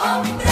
Oh, Hombre.